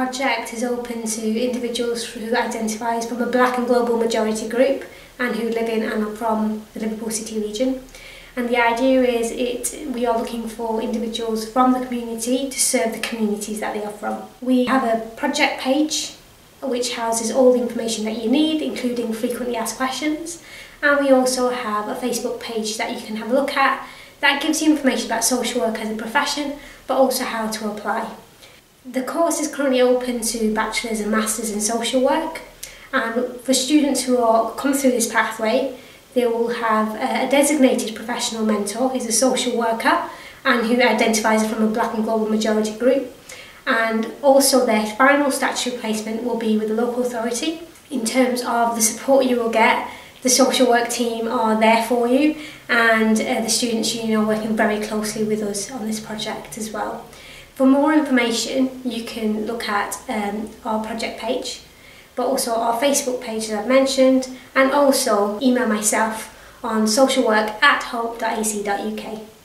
project is open to individuals who identify as from a black and global majority group and who live in and are from the Liverpool City region. And the idea is it we are looking for individuals from the community to serve the communities that they are from. We have a project page which houses all the information that you need, including frequently asked questions. And we also have a Facebook page that you can have a look at that gives you information about social work as a profession, but also how to apply. The course is currently open to bachelor's and master's in social work. And for students who are come through this pathway, they will have a designated professional mentor who's a social worker and who identifies from a black and global majority group. And also their final statutory placement will be with the local authority. In terms of the support you will get, the social work team are there for you and uh, the Students' Union are working very closely with us on this project as well. For more information, you can look at um, our project page but also our Facebook page that I've mentioned, and also email myself on socialwork at hope.ac.uk.